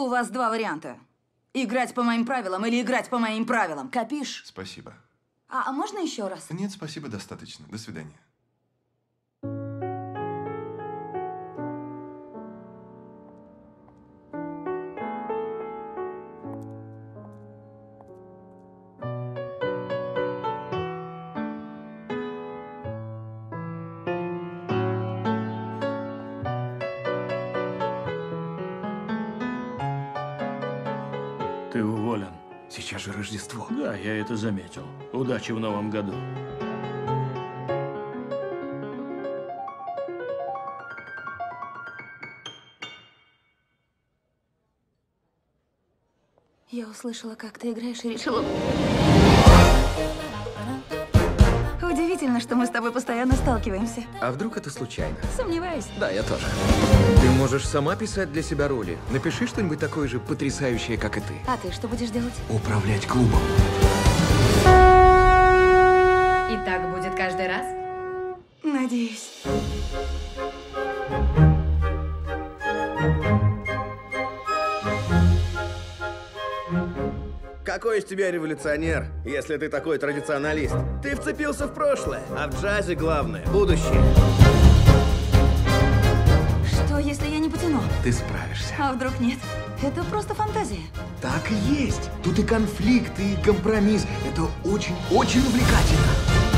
У вас два варианта. Играть по моим правилам или играть по моим правилам. Копишь? Спасибо. А, а можно еще раз? Нет, спасибо, достаточно. До свидания. Ты уволен. Сейчас же Рождество. Да, я это заметил. Удачи в новом году. Я услышала, как ты играешь, и решила... тобой постоянно сталкиваемся. А вдруг это случайно? Сомневаюсь. Да, я тоже. Ты можешь сама писать для себя роли. Напиши что-нибудь такое же потрясающее, как и ты. А ты что будешь делать? Управлять клубом. Какой из тебя революционер, если ты такой традиционалист? Ты вцепился в прошлое, а в джазе главное – будущее. Что, если я не потяну? Ты справишься. А вдруг нет? Это просто фантазия. Так и есть. Тут и конфликт, и компромисс. Это очень-очень увлекательно.